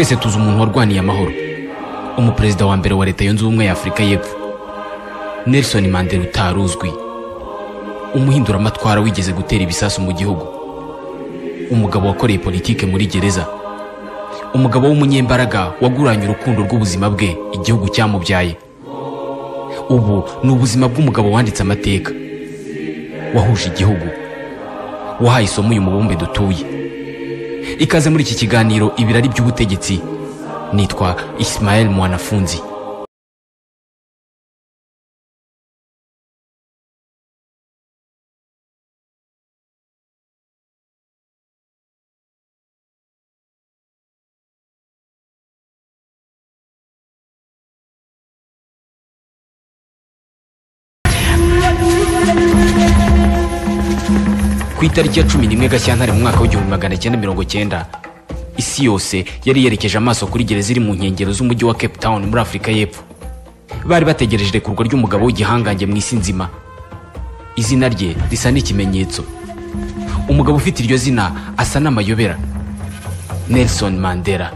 twese tuzi umuntu warwaniye amahoro. Umuperezida wa mbere wa leta yunze ubumwe ya afurika y'epfo nelson mandela utaruzwi umuhinduramatwara wigeze gutera ibisasu mu gihugu. Umugabo wakoreye politike muri gereza. Umugabo w'umunyembaraga waguranye urukundo rw'ubuzima bwe igihugu cyamubyaye. Ubu ni ubuzima bw'umugabo wanditse amateka. Wahuje igihugu. Wahaye isomo uyu mubumbe dutuye. Ikaze muri iki kiganiro ibirari by'ubutegetsi. Nitwa Ismael mwanafunzi. Ku itariki ya cumi n'imwe gashyantare mu mwaka w'igihumbi magana cyenda mirongo cyenda. Isi yose yari yerekeje amaso kuri gereza iri mu nkengero z'umujyi wa cape town muri afurika y'epfo. Bari bategereje irekurwa ry'umugabo w'igihangange mu isi nzima. Izina rye risa n'ikimenyetso. Umugabo ufite iryo zina asa n'amayobera. Nelson mandela.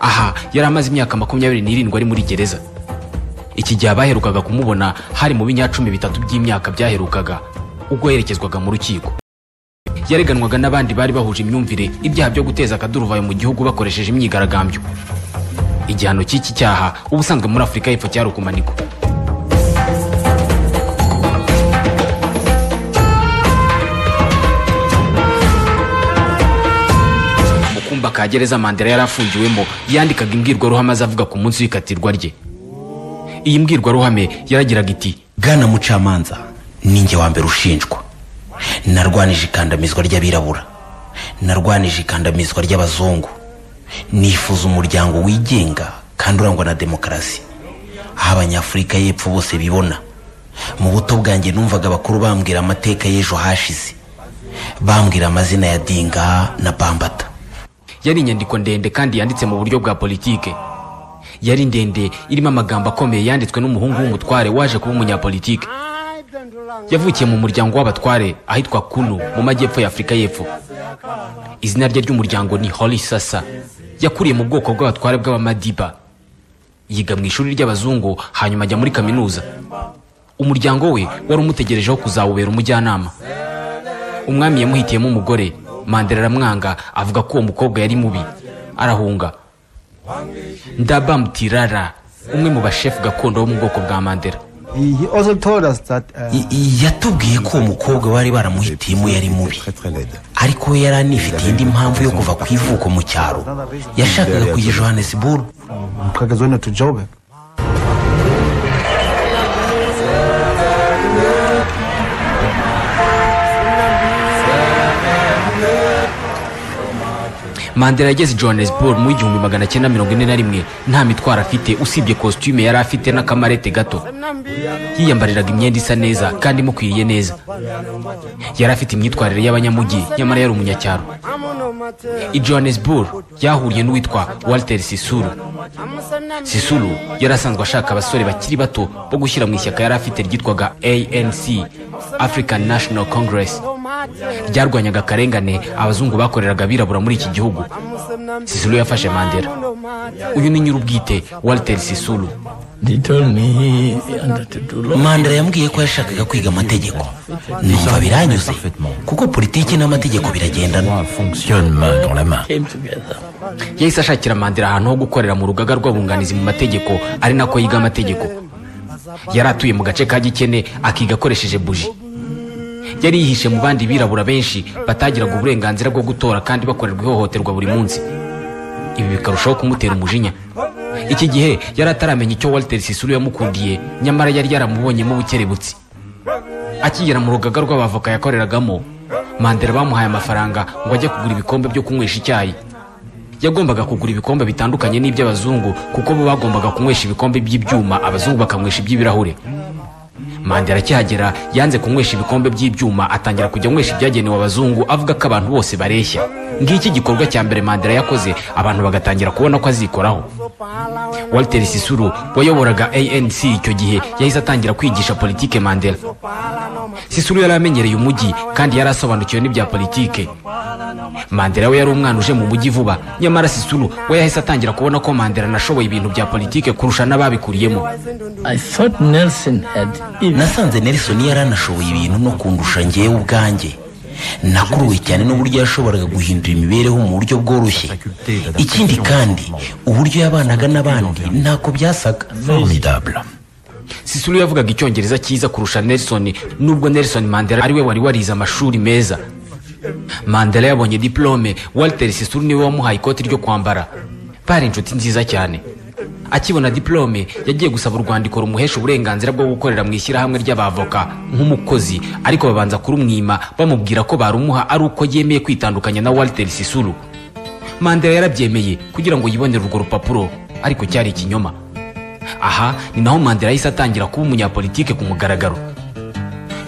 Aha yari amaze imyaka makumyabiri n'irindwi ari muri gereza. Iki gihe abaherukaga kumubona hari mu binyacumi bitatu by'imyaka byaherukaga. Ubwo yerekezwaga mu rukiko. Yareganwaga n'abandi bari bahuje imyumvire ibyaha byo guteza akaduruvayo mu gihugu bakoresheje imyigaragambyo. Igihano cy'iki cyaha ubusanzwe muri afurika y'epfo cyari ukumanikwa. Mu kumba ka gereza mandela yari afungiwemo yandikaga imbwirwaruhame aza avuga ku munsi w'ikatirwa rye. Iyi mbwirwaruhame yaragiraga iti bwana mucamanza ninjye wa mbere ushinjwa. Narwanije ikandamizwa ry'abirabura. Narwanije ikandamizwa ry'abazungu. Nifuza umuryango wigenga kandi urangwa na demokarasi. Aho abanyafurika y'epfo bose bibona. Mu buto bwanjye numvaga abakuru bambwira amateka y'ejo hashize. Bambwira amazina ya dinga na bambata. Yari inyandiko ndende kandi yanditse mu buryo bwa politike. Yari ndende irimo amagambo akomeye yanditswe n'umuhungu w'umutware waje kuba umunyapolitike. Yavukiye mu muryango w'abatware ahitwa kunu mu majyepfo ya afurika y'epfo. Izina rye ry'umuryango ni hori sasa. Yakuriye mu bwoko bw'abatware bw'abamadiba. Yiga mu ishuri ry'abazungu hanyuma ajya muri kaminuza. Umuryango we wari umutegerejeho kuzawubera umujyanama. Umwami yamuhitiyemo umugore mandela aramwanga avuga ko uwo mukobwa yari mubi. Arahunga. Ndaba mutirara umwe mu bashefu gakondo bo mu bwoko bwa mandela He, he also told us that uh, yatubwiye ko uwo mukobwa bari baramuhitiyemo yari mubi. Ariko we yari anifitiye indi mpamvu yo kuva ku ivuko mu cyaro. Yashakaga kujya johannesburg. Mandela yageze johannesburg mu igihumbi magana cyenda mirongo ine na rimwe. Nta mitwaro afite usibye kositume yari afite n'akamarete gato. Yiyambariraga imyenda isa neza kandi imukwiriye neza. Yari afite imyitwarire y'abanyamujyi nyamara yari umunyacyaro. I johannesburg yahuriye n'uwitwa walter sisulu. Sisulu yari asanzwe ashaka abasore bakiri bato bo gushyira mu ishyaka yari afite ryitwaga anc african national congress. Ryarwanyaga akarengane abazungu bakoreraga abirabura muri iki gihugu. Sisulu yafashe mandela. Uyu ni nyir'ubwite walter sisulu. Mandela yambwiye ko yashakaga kwiga amategeko. Numva biranyuze kuko politiki n'amategeko biragendana yahise ashakira mandela ahantu ho gukorera mu rugaga rw'abunganizi mu mategeko. Ari nako yiga amategeko. Yari atuye mu gace ka gikene akiga akoresheje buji. Yari yihishe mu bandi birabura benshi batagiraga uburenganzira bwo gutora kandi bakorerwa ihohoterwa buri munsi. Ibi bikarushaho kumutera umujinya. Iki gihe yari ataramenya icyo walter sisulu yamukundiye nyamara yari yaramubonyemo ubukerebutsi akigera mu rugaga rw'abavoka yakoreragamo mandela bamuhaye amafaranga ngo ajye kugura ibikombe byo kunywesha icyayi. Yagombaga kugura ibikombe bitandukanye n'iby'abazungu kuko bo bagombaga kunywesha ibikombe by'ibyuma abazungu bakanywesha iby'ibirahure. Mandela akihagera yanze kunywesha ibikombe by'ibyuma atangira kujya anywesha ibyagenewe abazungu avuga ko abantu bose bareshya. Ngiki gikorwa cya mbere mandela yakoze abantu bagatangira kubona ko azikoraho walter sisuru wayoboraga anc icyo gihe. Yahise atangira kwigisha politike mandela. Sisuru yari amenyereye umujyi kandi yari asobanukiwe n'ibya politike. Mandela we yari umwana uje mu mujyi vuba. Nyamara sisuru we yahise atangira kubona ko mandela anashoboye ibintu bya politike kurusha n'ababikuriyemo. I thought Nelson had it. nasanze nelson yari anashoboye ibintu no kundusha ngewe ubwanjye. Nakuruwe cyane n'uburyo yashoboraga guhindura imibereho mu buryo bworoshye. Ikindi kandi uburyo yabanaga n'abandi ntako byasaga. Formidable. sisuru yavugaga icyongereza cyiza kurusha nelson nubwo nelson mandela ari we wari warize amashuri meza. Mandela yabonye diplome. Walter sisuru ni we wamuhaye ikoti ryo kwambara. Bari inshuti nziza cyane. Akibona diplome yagiye gusaba urwandiko rumuhesha uburenganzira bwo gukorera mu ishyirahamwe ry'abavoka. Nk'umukozi ariko babanza kurumwima bamubwira ko barumuha ari uko yemeye kwitandukanya na walter sisuru mandela yarabyemeye kugira ngo yibonere urwo rupapuro ariko cyari ikinyoma. Aha ni naho mandela yahise atangira kuba umunyapolitike ku mugaragaro.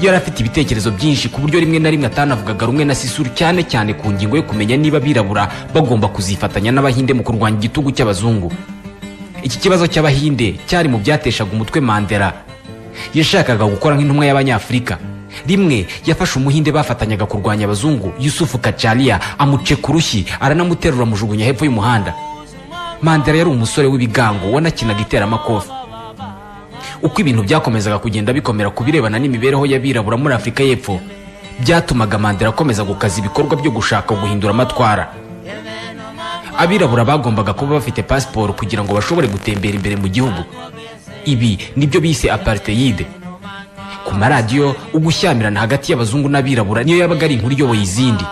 Yari afite ibitekerezo byinshi ku buryo rimwe na rimwe atanavugaga rumwe na sisuru cyane cyane ku ngingo yo kumenya niba abirabura bagomba kuzifatanya n'abahinde mu kurwanya igitugu cy'abazungu. Iki kibazo cy'abahinde cyari mu byateshaga umutwe mandela. Yashakaga gukora nk'intumwa y'abanyafurika rimwe yafashe umuhinde bafatanyaga kurwanya abazungu yusufu kacaria amuceka urushyi aranamuterura amujugunya hepfo y'umuhanda. Mandela yari umusore w'ibigango wanakinaga iteramakofe. Uko ibintu byakomezaga kugenda bikomera ku birebana n'imibereho y'abirabura muri afurika y'epfo byatumaga mandela akomeza gukaza ibikorwa byo gushaka guhindura amatwara. Abirabura bagombaga kuba bafite pasiporo kugira ngo bashobore gutembera imbere mu gihugu. Ibi ni byo bise apartheid. Ku maradiyo ugushyamirana hagati y'abazungu n'abirabura niyo yabaga ari inkuru iyoboye izindi.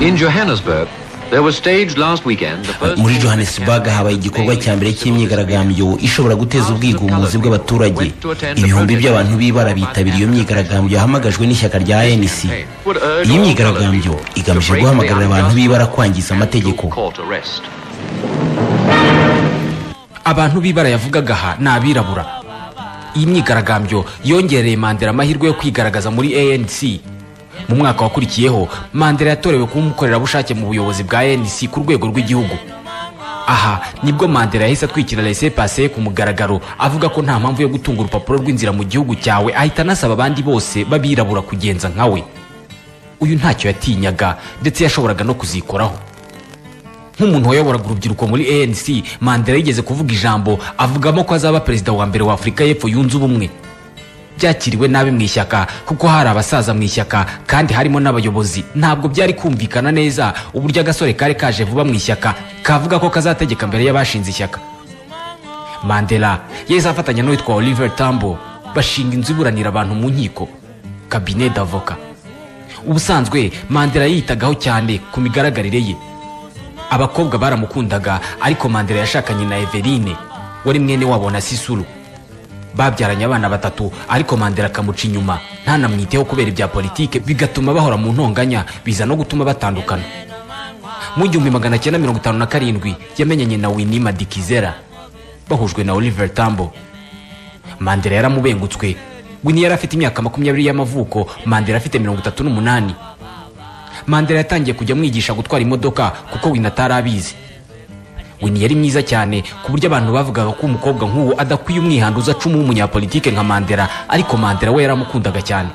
In Johannesburg, there was staged last weekend the first muri johannesburg habaye igikorwa cya mbere cy'imyigaragambyo ishobora guteza ubwigumuzi bw'abaturage. ibihumbi by'abantu b'ibara bitabiriye iyo myigaragambyo yahamagajwe n'ishyaka rya anc iyi myigaragambyo igamije guhamagarira abantu b'ibara kwangiza amategeko. abantu b'ibara yavugaga aha ni abirabura iyi myigaragambyo yongereye mandela amahirwe yo kwigaragaza muri anc mu mwaka wakurikiyeho mandela yatorewe kuba umukorerabushake mu buyobozi bwa anc ku rwego rw'igihugu. Aha ni bwo mandela yahise atwikira lese pase ku mugaragaro avuga ko nta mpamvu yo gutunga urupapuro rw'inzira mu gihugu cyawe ahita anasaba abandi bose b'abirabura kugenza nkawe uyu ntacyo yatinyaga ndetse yashoboraga no kuzikoraho. Nk'umuntu wayoboraga urubyiruko muri anc mandela yigeze kuvuga ijambo avugamo ko azaba perezida wa mbere wa afurika y'epfo yunze ubumwe. Byakiriwe nabi mu ishyaka kuko hari abasaza mu ishyaka kandi harimo n'abayobozi. Ntabwo byari kumvikana neza uburyo agasore kari kaje vuba mu ishyaka kavuga ko kazategeka mbere y'abashinze ishyaka. Mandela yahise afatanya n'uwitwa oliver tambo bashinga inzu iburanira abantu mu nkiko. Cabinet d'avoka ubusanzwe mandela yitagaho cyane ku migaragarire ye. Abakobwa baramukundaga ariko mandela yashakanye na everine wari mwene wabo na sisuru babyaranye abana batatu ariko mandela akamuca inyuma. Ntanamwiteho kubera ibya politike bigatuma bahora mu ntonganya biza no gutuma batandukana. Mu gihumbi magana cyenda mirongo itanu na karindwi yamenyanye na winnie madikizera bahujwe na oliver tambo. Mandela yaramubengutswe. Winnie yari afite imyaka makumyabiri y'amavuko mandela afite mirongo itatu n'umunani. Mandela yatangiye kujya amwigisha gutwara imodoka kuko winnie atari abizi. Winnie yari mwiza cyane ku buryo abantu bavugaga ko umukobwa nk'uwo adakwiye umwihanduzi acumu w'umunyapolitike nka mandela. Ariko mandela we yaramukundaga cyane.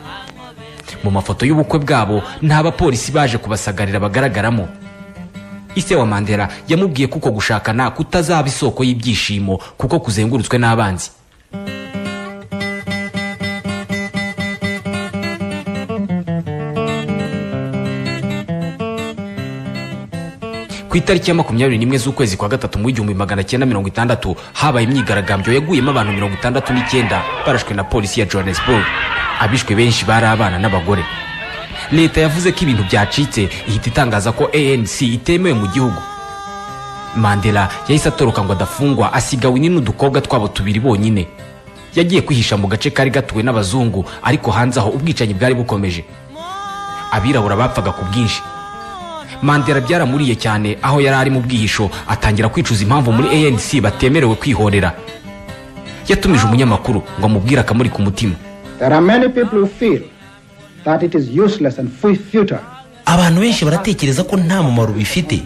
Mu mafoto y'ubukwe bwabo nta bapolisi baje kubasagarira bagaragaramo. Ise wa mandela yamubwiye kuko gushakana kutazaba isoko y'ibyishimo kuko kuzengurutswe n'abanzi. Itariki ya makumyabiri n'imwe z'ukwezi kwa gatatu mu igihumbi magana cyenda mirongo itandatu habaye imyigaragambyo yaguyemo abantu mirongo itandatu n'icyenda barashwe na polisi ya johannesburg. Abishwe benshi bari abana n'abagore. Leta yavuze ko ibintu byacitse ihita itangaza ko anc itemewe mu gihugu. Mandela yahise atoroka ngo adafungwa asiga winnie n'udukobwa twabo tubiri bonyine. Yagiye kwihisha mu gace kari gatuwe n'abazungu ariko hanze aho ubwicanyi bwari bukomeje. Abirabura bapfaga ku bwinshi. Mandela byaramuriye cyane aho yari ari mu bwihisho atangira kwicuza impamvu muri anc batemerewe kwihorera. Yatumije umunyamakuru ngo amubwire akamuri ku mutima. There are many people who feel that it is useless and fu- futile. Abantu benshi baratekereza ko nta mumaro bifite.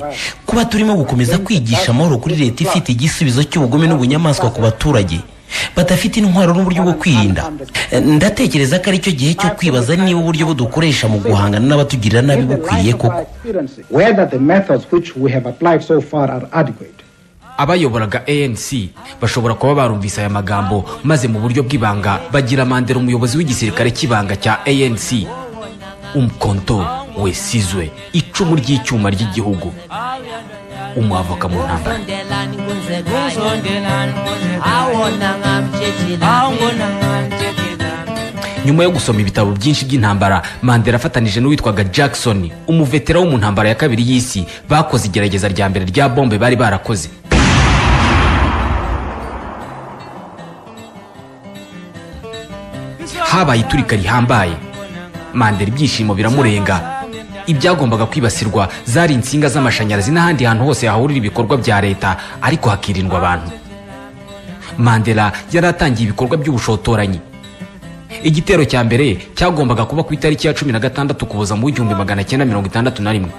Kuba turimo gukomeza kwigisha amahoro kuri leta ifite igisubizo cy'ubugome n'ubunyamaswa ku baturage. Badafite intwaro n'uburyo bwo kwirinda. Ndatekereza ko ari cyo gihe cyo kwibaza niba uburyo budukoresha mu guhangana n'abatugirira nabi bukwiriye koko. Whether the methods which we have applied so far are adequate. abayoboraga anc bashobora kuba barumvise aya magambo maze mu buryo bw'ibanga bagira mandela umuyobozi w'igisirikare cy'ibanga cya anc umukonto wesizwe icumu ry'icyuma ry'igihugu. Umwavoka mu ntambara nyuma yo gusoma ibitabo byinshi by'intambara mandela afatanije n'uwitwaga jackson umuvetera wo mu ntambara ya kabiri y'isi bakoze igerageza rya mbere rya bombe bari barakoze. Habaye iturika rihambaye. Mandela ibyishimo biramurenga. Ibyagombaga kwibasirwa zari insinga z'amashanyarazi n'ahandi hantu hose hahurira ibikorwa bya leta ariko hakirindwa abantu. Mandela yari atangiye ibikorwa by'ubushotoranyi. Igitero cya mbere cyagombaga kuba ku itariki ya cumi na gatandatu kuboza mu w'igihumbi magana cyenda mirongo itandatu na rimwe.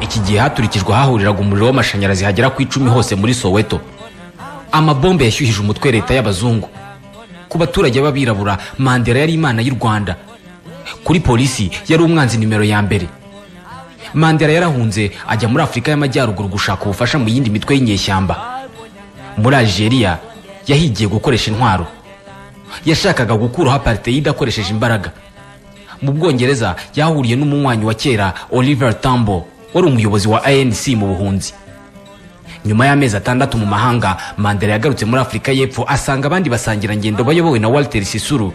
Iki gihe haturikijwe hahuriraga umuriro w'amashanyarazi hagera ku icumi hose muri soweto. Amabombe yashyuhije umutwe leta y'abazungu. Ku baturage b'abirabura. Mandela yari imana y'u rwanda. Kuri polisi yari umwanzi nimero ya mbere. Mandela yarahunze ajya muri afurika y'amajyaruguru gushaka ubufasha mu yindi mitwe y'inyeshyamba. Muri algeria yahigiye gukoresha intwaro. Yashakaga gukuraho apartheid akoresheje imbaraga. Mu bwongereza yahuriye n'umunywanyi wa kera oliver tambo wari umuyobozi wa anc mu buhunzi. Nyuma y'amezi atandatu mu mahanga mandela yagarutse muri afurika y'epfo asanga abandi basangirangendo bayobowe na walter sisuru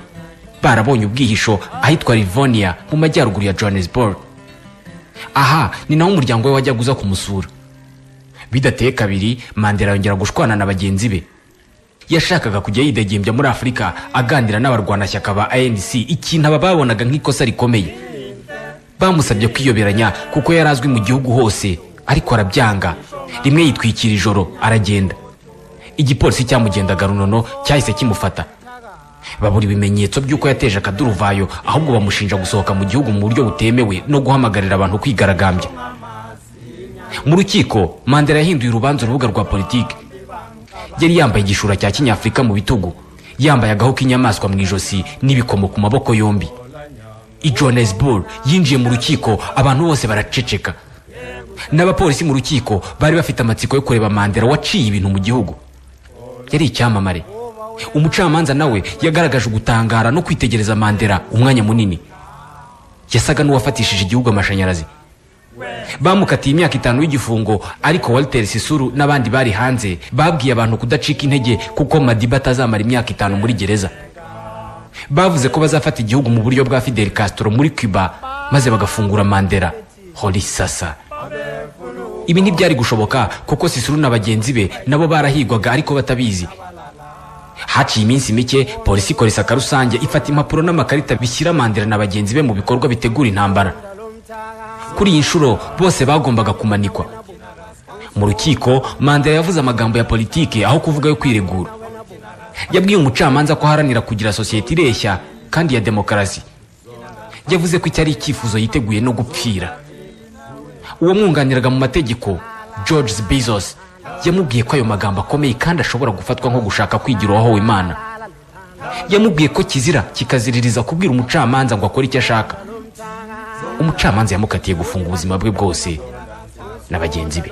barabonye ubwihisho ahitwa livonia mu majyaruguru ya johannesburg. Aha ni naho umuryango we wajyaga uza kumusura. Bidateye kabiri mandela yongera gushwana na bagenzi be. Yashakaga kujya yidegembya muri afurika aganira n'abarwanashyaka ba anc ikintu aba babonaga nk'ikosa rikomeye. Bamusabye kwiyoberanya kuko yari azwi mu gihugu hose. Ariko arabyanga. Rimwe yitwikira ijoro aragenda. Igipolisi cyamugendaga runono cyahise kimufata. Babura ibimenyetso by'uko yateje akaduruvayo ahubwo bamushinja gusohoka mu gihugu mu buryo butemewe no guhamagarira abantu kwigaragambya. Mu rukiko mandela yahinduye urubanza urubuga rwa politiki. Yari yambaye igishura cya kinyafurika mu bitugu. Yambaye agahu k'inyamaswa mu ijosi n'ibikomo ku maboko yombi. I johannesburg yinjiye mu rukiko abantu bose baraceceka. N'abapolisi mu rukiko bari bafite amatsiko yo kureba mandela waciye ibintu mu gihugu. Yari icyamamare. Umucamanza nawe yagaragaje ugutangara no kwitegereza mandela umwanya munini. Yasaga n'uwafatishije igihugu amashanyarazi. Bamukatiye imyaka itanu y'igifungo ariko walter sisuru n'abandi bari hanze babwiye abantu kudacika intege kuko madiba atazamara imyaka itanu muri gereza. Bavuze ko bazafata igihugu mu buryo bwa fidel castro muri cuba maze bagafungura mandela. Hori sasa. Ibi ntibyari gushoboka kuko sisuru na bagenzi be nabo barahigwaga ariko batabizi. Haciye iminsi mike polisi ikora isaka rusange ifata impapuro n'amakarita bishyira mandela na bagenzi be mu bikorwa bitegura intambara. Kuri iyi nshuro bose bagombaga kumanikwa. Mu rukiko mandela yavuze amagambo ya politiki aho kuvuga yo kwiregura. Yabwiye umucamanza ko aharanira kugira sosiyete ireshya kandi ya demokarasi. Yavuze ko icyo ari icyifuzo yiteguye no gupfira. Uwo mwunganiraga mu mategeko george bezos yamubwiye ko ayo magambo akomeye kandi ashobora gufatwa nko gushaka kwigira uwahowe imana. Yamubwiye ko kizira kikaziririza kubwira umucamanza ngo akore icyo ashaka. Umucamanza yamukatiye gufunga ubuzima bwe bwose na bagenzi be.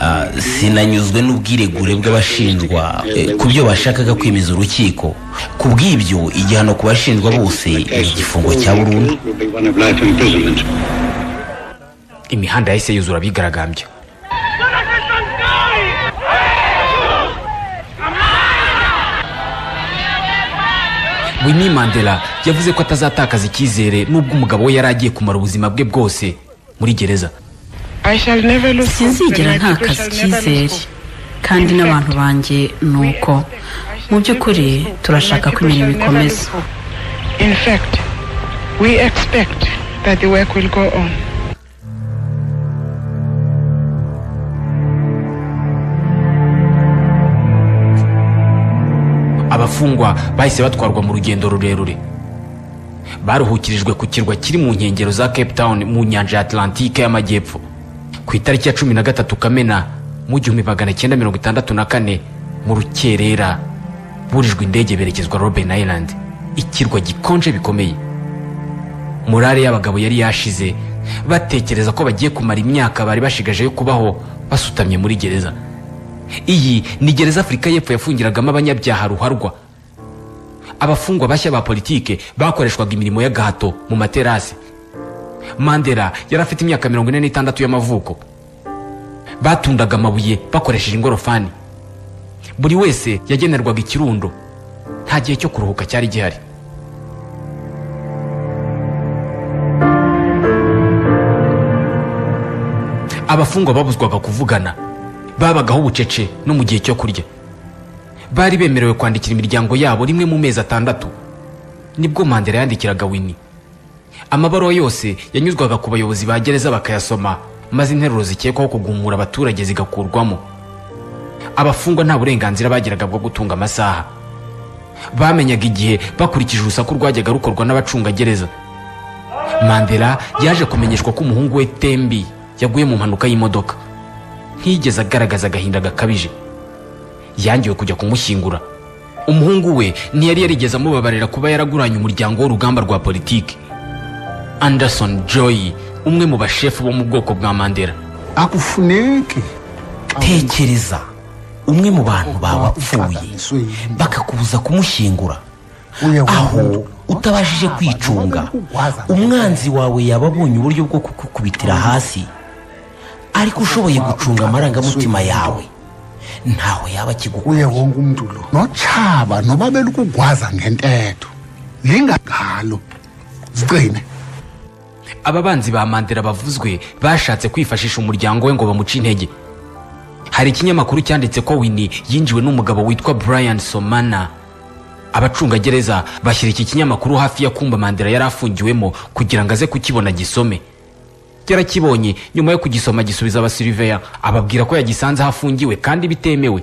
Ah, sinanyuzwe n'ubwiregure bw'abashinjwa eh, ku byo bashakaga kwemeza urukiko. Ku bw'ibyo igihano ku bashinjwa bose ni igifungo cya burundu. Imihanda yahise yuzura abigaragambya. Winnie mandela yavuze ko atazatakaza icyizere n'ubwo umugabo we yari agiye kumara ubuzima bwe bwose muri gereza. sinzigera ntakaza icyizere kandi n'abantu banjye ni uko. mu by'ukuri turashaka ko imirimo ikomeza abafungwa bahise batwarwa mu rugendo rurerure. Baruhukirijwe ku kirwa kiri mu nkengero za cape town mu nyanja ya atlantique y'amajyepfo. Ku itariki ya cumi na gatatu kamena mu gihumbi magana cyenda mirongo itandatu na kane mu rukerera. Burijwe indege berekezwa robben island. Ikirwa gikonje bikomeye. Morale y'abagabo yari yashize. Batekereza ko bagiye kumara imyaka bari bashigaje yo kubaho basutamye muri gereza. Iyi ni gereza afurika y'epfo yafungiragamo abanyabyaha ruharwa. Abafungwa bashya ba politike bakoreshwaga imirimo y'agahato mu materasi. Mandela yari afite imyaka mirongo ine n'itandatu y'amavuko. Batundaga amabuye bakoresheje ingorofani. Buri wese yagenerwaga ikirundo. Nta gihe cyo kuruhuka cyari gihari. Abafungwa babuzwaga kuvugana. Babagaho ubucece no mu gihe cyo kurya. Bari bemerewe kwandikira imiryango yabo rimwe mu mezi atandatu. Nibwo mandela yandikiraga wini amabaruwa yose yanyuzwaga ku bayobozi ba gereza bakayasoma maze interuro zikekwaho kugumura abaturage zigakurwamo. Abafungwa nta burenganzira bagiraga bwo gutunga amasaha. Bamenyaga igihe bakurikije urusaku rwajyaga rukorwa n'abacungagereza mandela yaje kumenyeshwa ko umuhungu we tembi yaguye mu mpanuka y'imodoka. Ntiyigeze agaragaza agahinda gakabije. Yangiwe kujya kumushyingura. Umuhungu we ntiyari yarigeze amubabarira kuba yaraguranye umuryango w'urugamba rwa politiki. Anderson joy umwe mu bashefu bo mu bwoko bwa mandela. Tekereza umwe mu bantu bawe apfuye bakakubuza kumushyingura. Aho utabashije kwicunga umwanzi wawe yaba abonye uburyo bwo kukukubitira hasi. Ariko ushoboye gucunga amarangamutima yawe ntaho yaba kuye wonke umntu lo notshaba noba belukugwaza ngentetho. Zigcine. Aba banzi ba mandela bavuzwe bashatse kwifashisha umuryango we ngo bamuce intege. Hari ikinyamakuru cyanditse ko wini yinjiwe n'umugabo witwa brian somana. Abacungagereza bashyira iki kinyamakuru hafi ya kumba mandela yari afungiwemo kugira ngo aze kukibona gisome. Yarakibonye nyuma yo kugisoma gisubiza abasiriveya ababwira ko yagisanze aho afungiwe kandi bitemewe.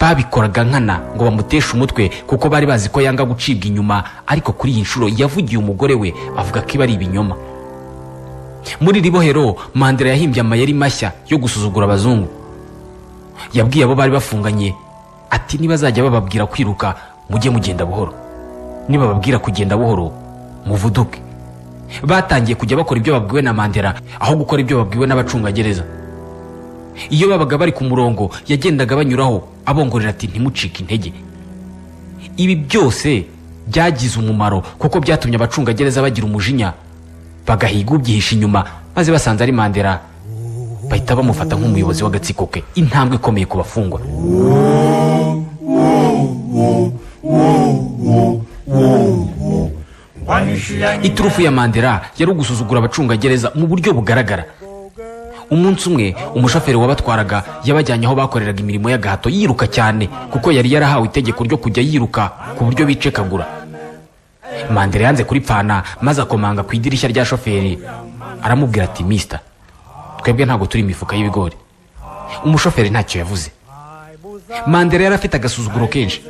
Babikoraga nkana ngo bamuteshe umutwe kuko bari bazi ko yanga gucibwa inyuma ariko kuri iyi nshuro yavugiye umugore we avuga ko iba ari ibinyoma. Muri iri bohero mandela yahimbye amayeri mashya yo gusuzugura abazungu. Yabwiye abo bari bafunganye ati nibazajya bababwira kwiruka mujye mugenda buhoro. Nibababwira kugenda buhoro muvuduke. Batangiye kujya bakora ibyo babwiwe na mandela aho gukora ibyo babwiwe n'abacungagereza. Iyo babaga bari ku murongo yagendaga banyuraho. Abongorera ati ntimucike intege. Ibi byose byagize umumaro kuko byatumye abacungagereza bagira umujinya bagahiga ubyihisha inyuma maze basanze ari mandela bahita bamufata nk'umuyobozi w'agatsiko ke. Intambwe ikomeye ku bafungwa. Iturufu ya mandela yari ugusuzugura abacungagereza mu buryo bugaragara. Umunsi umwe umushoferi wabatwaraga yabajyanye aho bakoreraga imirimo y'agahato yiruka cyane kuko yari yarahawe itegeko ryo kujya yiruka ku buryo bicekagura. Mandela yanze kuripfana maze akomanga ku idirishya rya shoferi. Aramubwira ati misita twebwe ntabwo turi imifuka y'ibigori. Umushoferi ntacyo yavuze. Mandela yari afite agasuzuguro kenshi.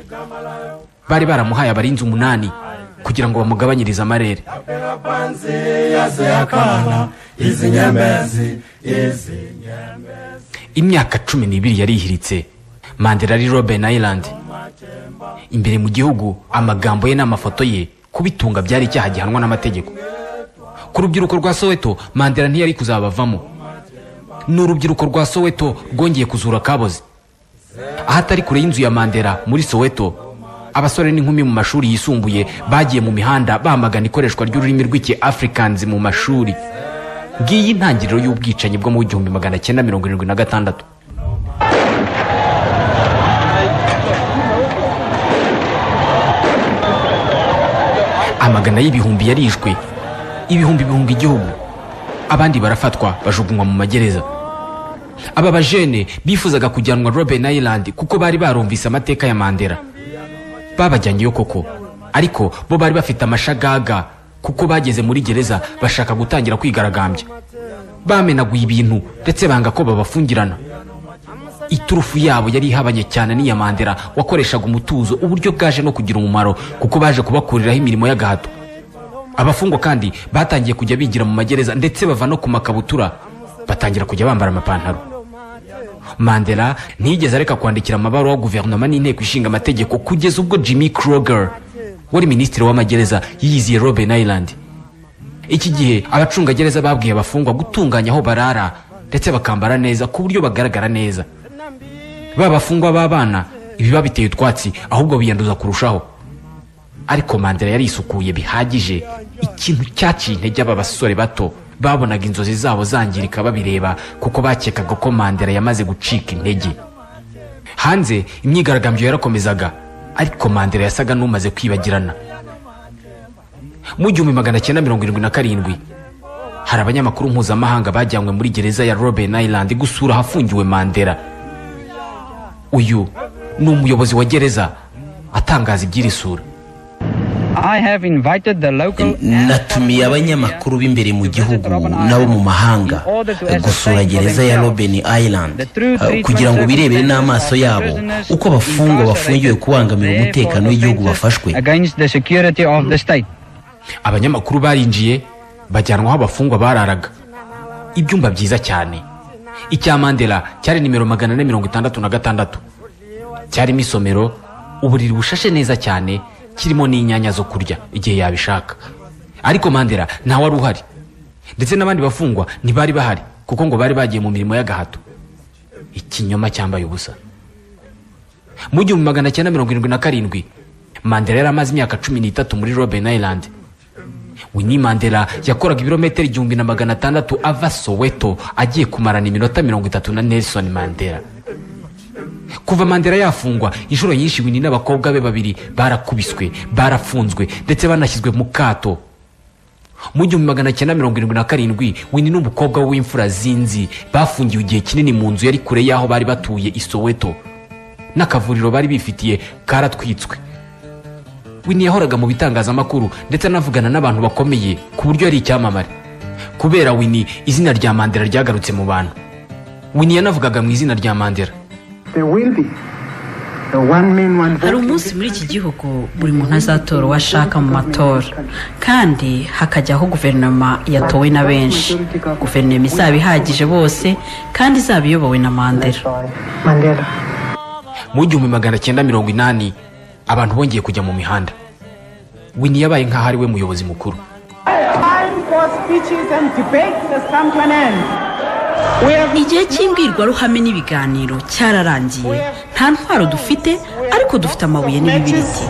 Bari baramuhaye abarinzi umunani. Kugira ngo bamugabanyirize amarere. Imyaka cumi n'ibiri yarihiritse. Mandela ari robben island. Imbere mu gihugu amagambo ye n'amafoto ye kubitunga byari icyaha gihanwa n'amategeko. Ku rubyiruko rwa soweto mandela ntiyari kuzabavamo. Ni urubyiruko rwa soweto rwongeye kuzura kaboze. Ahatari kure y'inzu ya mandela muri soweto abasore n'inkumi mu mashuri yisumbuye bagiye mu mihanda bamagana ikoreshwa ry'ururimi rw'iki africans mu mashuri. Ngiyi intangiriro y'ubwicanyi bwo mu gihumbi magana cyenda mirongo irindwi na gatandatu. Amagana y'ibihumbi yarishwe. Ibihumbi bihunga igihugu. Abandi barafatwa bajugunywa mu magereza. Aba bajene bifuzaga kujyanwa robben island kuko bari barumvise amateka ya mandela. Babajyanyeyo koko. Ariko bo bari bafite amashagaga kuko bageze muri gereza bashaka gutangira kwigaragambya. Bamenaguye ibintu ndetse banga ko babafungirana. Iturufu yabo yari ihabanye cyane n'iya mandela wakoreshaga umutuzo uburyo bwaje no kugira umumaro kuko baje kubakuriraho imirimo y'agahato. Abafungwa kandi batangiye kujya bigira mu magereza ndetse bava no ku makabutura batangira kujya bambara amapantaro. Mandela ntiyigeze areka kwandikira amabaruwa guverinoma n'inteko ishinga amategeko kugeza ubwo jimmy kroger wari minisitiri w'amagereza yiyiziye robben island. Iki gihe abacungagereza babwiye abafungwa gutunganya aho barara ndetse bakambara neza ku buryo bagaragara neza. Ba bafungwa b'abana ibi babiteye utwatsi ahubwo biyanduza kurushaho. Ariko mandela yari isukuye bihagije ikintu cyaciye intege aba basore bato. Babonaga inzozi zabo zangirika babireba kuko bakekaga ko mandela yamaze gucika intege. Hanze imyigaragambyo yarakomezaga ariko mandela yasaga n'umaze kwibagirana. Mu gihumbi magana cyenda mirongo irindwi na karindwi hari abanyamakuru mpuzamahanga bajyanywe muri gereza ya robben island gusura ahafungiwe mandela. Uyu ni umuyobozi wa gereza atangaza iby'iri sura. Natumiye abanyamakuru b'imbere mu gihugu n'abo mu mahanga. Gusura gereza ya robben island. eh, kugira ngo birebere n'amaso yabo. uko abafungwa bafungiwe kubangamira umutekano w'igihugu bafashwe. abanyamakuru barinjiye bajyanwa aho abafungwa bararaga. Ibyumba byiza cyane. Icya mandela cyari nimero magana ane mirongo itandatu na gatandatu. Cyarimo isomero uburiri bushashe neza cyane kirimo n'inyanya zo kurya igihe yabishaka. Ariko mandela ntawe wari uhari. Ndetse n'abandi bafungwa ntibari bahari kuko ngo bari bagiye mu mirimo y'agahato. Ikinyoma cyambaye ubusa. Mu gihumbi magana cyenda mirongo irindwi na karindwi mandela yari amaze imyaka cumi n'itatu muri robben island. Winnie mandela yakoraga ibirometero igihumbi na magana atandatu ava soweto agiye kumarana iminota mirongo itatu na nelson mandela. Kuva mandela yafungwa inshuro nyinshi winnie n'abakobwa be babiri barakubiswe barafunzwe ndetse banashyizwe mu kato. Mu gihumbi magana cyenda mirongo irindwi na karindwi winnie n'umukobwa w'imfura zinzi bafungiwe igihe kinini mu nzu yari kure y'aho bari batuye i soweto. N'akavuriro bari bifitiye karatwitswe. Winnie yahoraga mu bitangazamakuru ndetse anavugana n'abantu bakomeye ku buryo yari icyamamare. Kubera winnie izina rya mandela ryagarutse mu bantu. Winnie yanavugaga mu izina rya mandela hari vote. umunsi muri iki gihugu buri muntu azatora uwo ashaka mu matora. Kandi hakajyaho guverinoma yatowe na benshi. Guverinoma izaba ihagije bose kandi izaba iyobowe na mandela. Mandela. mu gihumbi magana cyenda mirongo inani abantu bongeye kujya mu mihanda. Winnie yabaye nk'aho ari we muyobozi mukuru. Igihe cy'imbwirwaruhame n'ibiganiro cyararangiye. Nta ntwaro dufite ariko dufite amabuye n'ibibiriti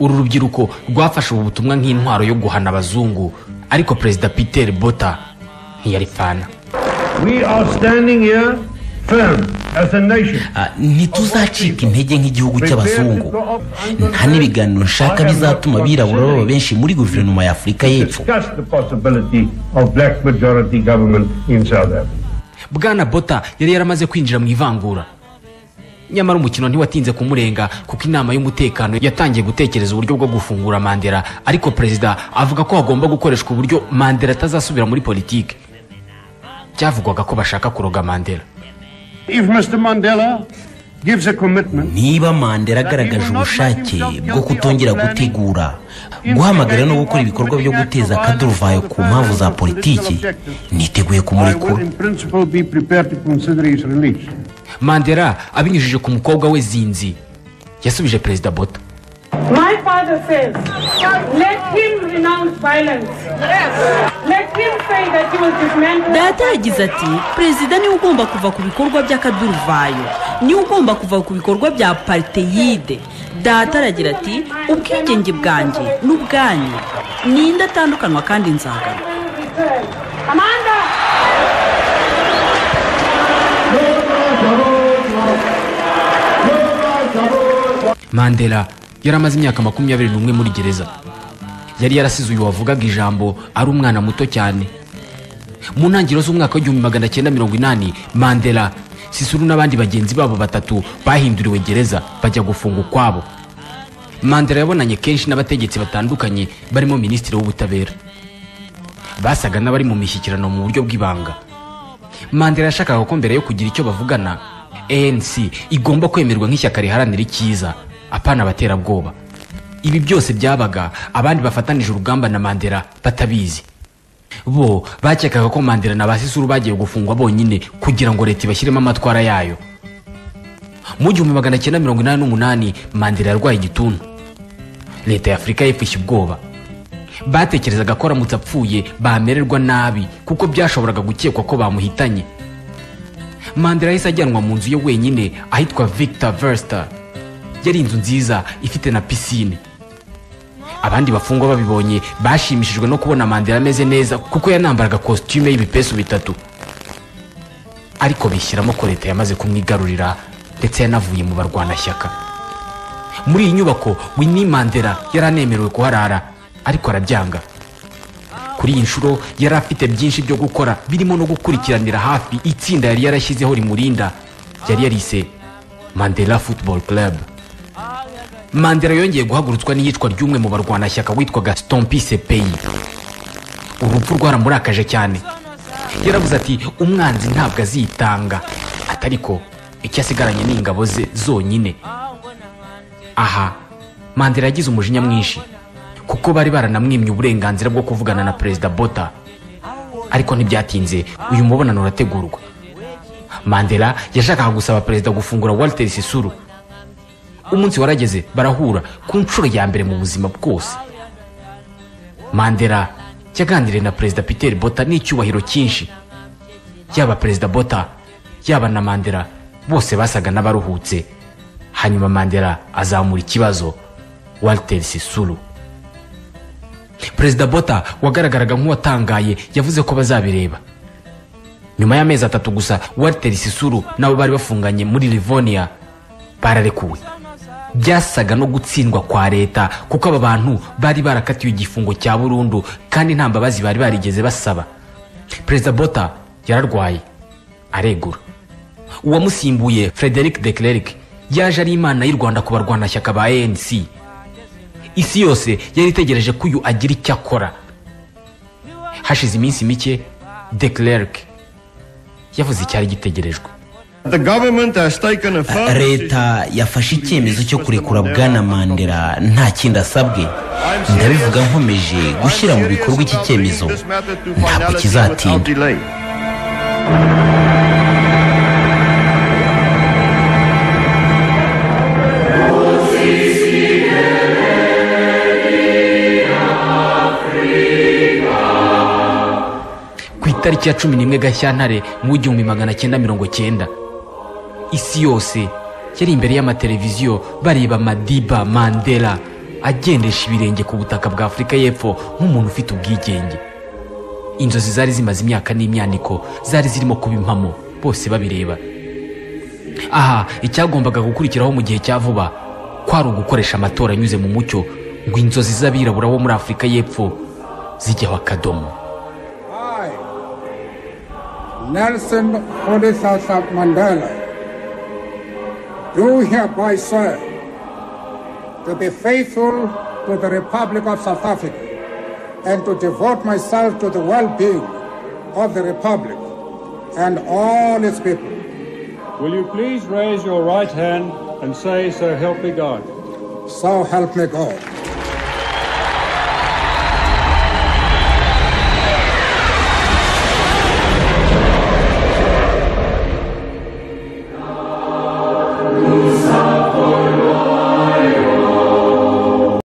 uru rubyiruko rwafashe ubu butumwa nk'intwaro yo guhana abazungu ariko perezida peter bota ntiyari fana We are standing here firm as a nation. Ah, ntituzacika intege nk'igihugu cy'abazungu. nta n'ibiganiro nshaka bizatuma abirabura baba benshi muri guverinoma ya afurika y'epfo. bwana bota yari yaramaze kwinjira mu ivangura. Nyamara umukino ntiwatinze kumurenga kuko inama y'umutekano yatangiye gutekereza uburyo bwo gufungura mandela. Ariko perezida avuga ko hagomba gukoreshwa uburyo mandela atazasubira muri politiki. Byavugwaga ko bashaka kuroga mandela. Niba mandela agaragaje ubushake bwo kutongera gutegura guhamagara no gukora ibikorwa byo guteza akaduruvayo ku mpamvu za politiki niteguye kumurekura would in principle be prepared to consider his release. mandela abinyujije ku mukobwa we zinzi yasubije perezida bota My father says, let him renounce violence. Let him say that he will dismantle. data yagize ati perezida ni we ugomba kuva ku bikorwa by'akaduruvayo ni we ugomba kuva ku bikorwa bya pariteyide data aragira ati ubwigenge bwanjye n'ubwanyu ninde atandukanywa kandi nzagana mandela yari amaze imyaka makumyabiri n'umwe muri gereza. Yari yarasize uyu wavugaga ijambo ari umwana muto cyane. Mu ntangiriro z'umwaka w'igihumbi magana cyenda mirongo inani mandela sisuru n'abandi bagenzi babo batatu bahinduriwe gereza bajya gufunga ukwabo. Mandela yabonanye kenshi n'abategetsi batandukanye barimo minisitiri w'ubutabera. Basaga n'abari mu mishyikirano mu buryo bw'ibanga. Mandela yashakaga ko mbere yo kugira icyo bavugana anc igomba kwemerwa nk'ishyaka riharanira icyiza. Apana abaterabwoba. Ibi byose byabaga abandi bafatanije urugamba na mandela batabizi. Bo bakekaga ko mandela na basisuru bagiye gufungwa bonyine kugira ngo leta ibashyiremo amatwara yayo. Mu gihumbi magana cyenda mirongo inani n'umunani mandela yarwaye igituntu. Leta ya afurika y'epfo ubwoba. Batekerezaga ko aramutse apfuye bamererwa nabi kuko byashoboraga gukekwa ko bamuhitanye. Mandela yahise ajyanwa mu nzu ye wenyine ahitwa victor verster. Yari inzu nziza ifite na pisine abandi bafungwa babibonye bashimishijwe no kubona mandela ameze neza kuko yanambaraga kositime y'ibipesu bitatu. Ariko bishyiramo ko leta yamaze kumwigarurira ndetse yanavuye mu barwanashyaka. Muri iyi nyubako winnie mandela yari anemerewe kuharara ariko arabyanga. Kuri iyi nshuro yari afite byinshi byo gukora birimo no gukurikiranira hafi itsinda yari yarashyizeho rimurinda. Yari yarise mandela football club. Mandela yongeye guhagurutswa n'iyicwa ry'umwe mu barwanashyaka witwaga stompise peyi urupfu rwaramurakaje cyane. Yaravuze ati umwanzi ntabwo azitanga. Atariko icyo asigaranye ni ingabo ze zonyine. Aha mandela yagize umujinya mwinshi kuko bari baranamwimye uburenganzira bwo kuvugana na perezida bota ariko ntibyatinze uyu mubonano urategurwa. Mandela yashakaga gusaba perezida gufungura walter sisuru umunsi warageze barahura ku nshuro ya mbere mu buzima bwose. Mandela yaganiriye na perezida peter bota n'icyubahiro cyinshi. Yaba perezida bota yaba na mandela bose basaga n'abaruhutse. Hanyuma mandela azamura ikibazo walter sisuru perezida bota wagaragaraga nk'uwatangaye yavuze ko bazabireba. Nyuma y'amezi atatu gusa walter sisuru nabo bari bafunganye muri livonia bararekuwe. Byasaga no gutsindwa kwa leta kuko aba bantu bari barakatiwe igifungo cya burundu kandi nta mbabazi bari barigeze basaba. Perezida bota yararwaye aregura. Uwamusimbuye frederic de Klerk yaje ari imana y'u rwanda ku barwanashyaka ba anc. Isi yose yari itegereje ko uyu agira icyo akora. Hashize iminsi mike de Klerk yavuze icyari gitegerejwe. Leta yafashe icyemezo cyo kurekura bwana mandela. Nta kindi asabwe. Ndabivuga nkomeje gushyira mu bikorwa iki cyemezo. ntabwo kizatinda. ku itariki ya cumi n'imwe gashyantare mu w'igihumbi magana cyenda mirongo cyenda. Isi yose. Yari imbere y'amateleviziyo bareba madiba mandela agendesha ibirenge ku butaka bwa afurika y'epfo nk'umuntu ufite ubwigenge. Inzozi zari zimaze imyaka n'imyaniko zari zirimo kuba impamo bose babireba. Aha icyagombaga gukurikiraho mu gihe cya vuba kwari ugukoresha amatora anyuze mu mucyo ngo inzozi z'abirabura bo muri afurika y'epfo zijyeho akadomo. Nelson Odisasa Mandela, do hereby swear to be faithful to the Republic of South Africa and to devote myself to the well-being of the Republic and all its people. Will you please raise your right hand and say, So help me God? So help me God.